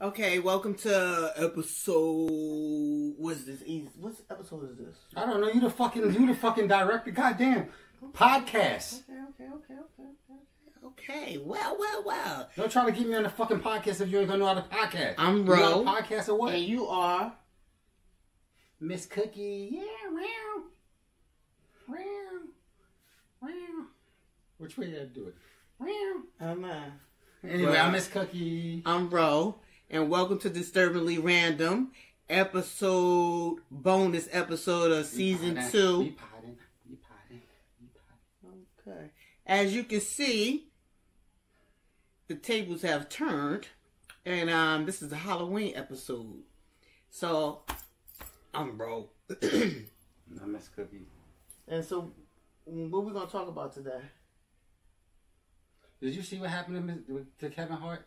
Okay, welcome to episode. What's this? What's episode is this? I don't know. You the fucking you the fucking director. Goddamn podcast. Okay, okay, okay, okay, okay. Okay, well, well, well. Don't try to get me on the fucking podcast if you ain't gonna know how to podcast. I'm Ro. podcast or what? And you are. Mz. Kuky. Yeah, wow. Wow. Wow. Which way you gotta do it? Wow. I'm uh, Anyway, Well, I'm Mz. Kuky. I'm Ro, and welcome to Disturbingly Random episode bonus episode of season two. potting. Be potting. Be potting. Okay. As you can see, the tables have turned, and um, this is a Halloween episode. So, I'm bro. I'm Mz. Kuky. and so, what we gonna talk about today? Did you see what happened to, to Kevin Hart?